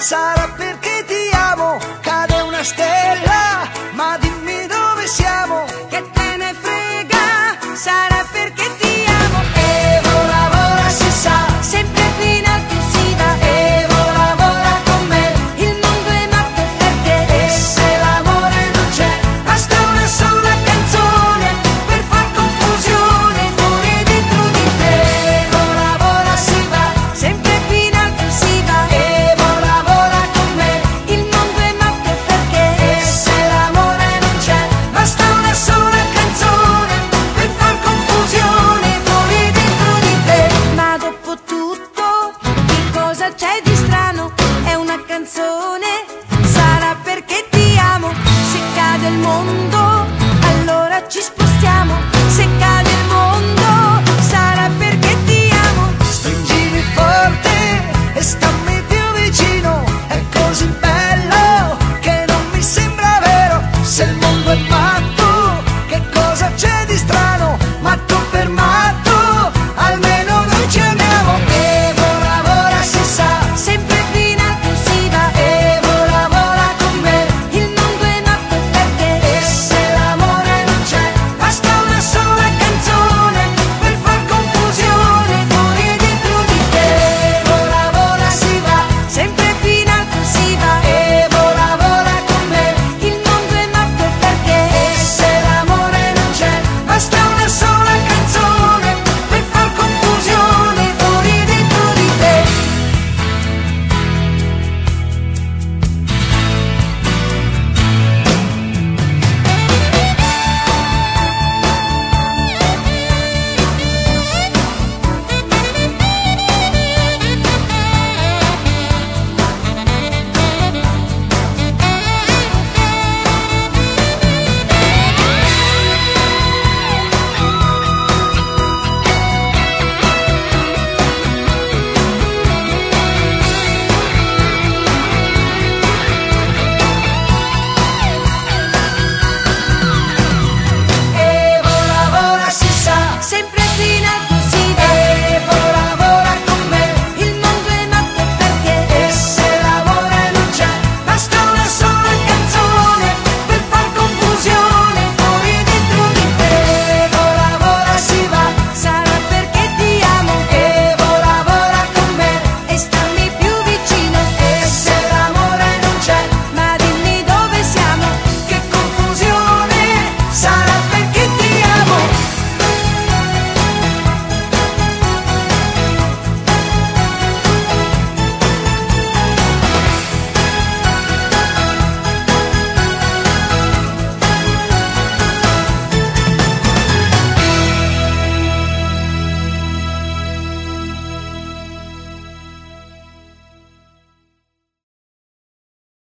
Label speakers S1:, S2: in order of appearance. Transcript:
S1: sarà
S2: dopo